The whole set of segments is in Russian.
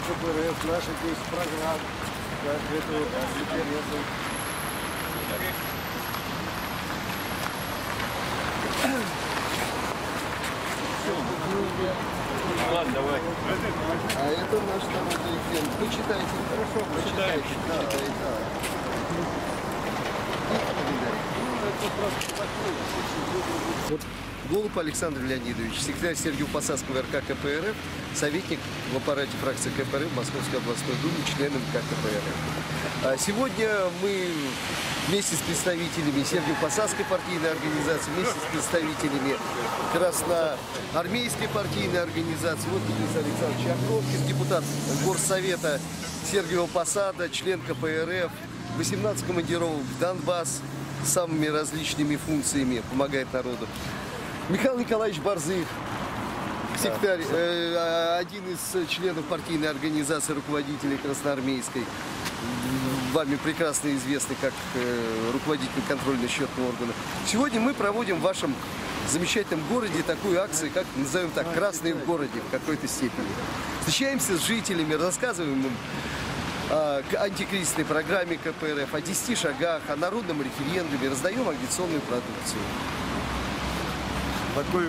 КПРФ, наши 10 программ. Как это интересно. Ладно, давай. А это наш фен. Вы читаете? Хорошо, вы читаете. Да, читаете, да. Вот Голуб Александр Леонидович, секретарь Сергиево-Посадского РК КПРФ, советник в аппарате фракции КПРФ Московской областной думы, член МК КПРФ. А Сегодня мы вместе с представителями Сергиево-Посадской партийной организации, вместе с представителями Красноармейской партийной организации, вот Денис Александрович Яковкин, депутат Горсовета Сергиева Посада, член КПРФ, 18 командировок в Донбасс самыми различными функциями, помогает народу. Михаил Николаевич Борзых, секретарь, э, один из членов партийной организации руководителей Красноармейской, вами прекрасно известный как э, руководитель контрольно-счетного органа. Сегодня мы проводим в вашем замечательном городе такую акцию, как назовем так, красные в городе в какой-то степени. Встречаемся с жителями, рассказываем им о к- антикризисной программе КПРФ, о 10 шагах, о народном референдуме, раздаем агитационную продукцию. Такой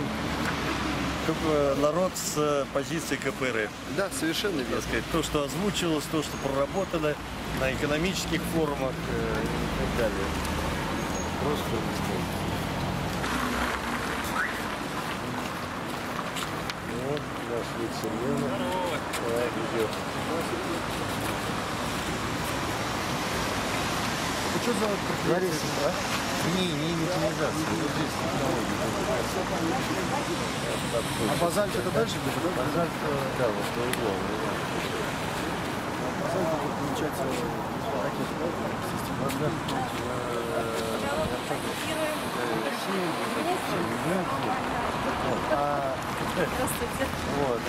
бы, народ с э, позиции КПРФ. Да, совершенно верно. сказать, то, что озвучилось, то, что проработано на экономических форумах э, и так далее. Просто Вот наш вице-мэр. Так, идет. Что за Лариса, а? не, не механизация, вот здесь технологии. А базальт это дальше где-то, да? Базальт, э, да, вот по углу. Базальт это получается ракеты, да? Система. А Вот.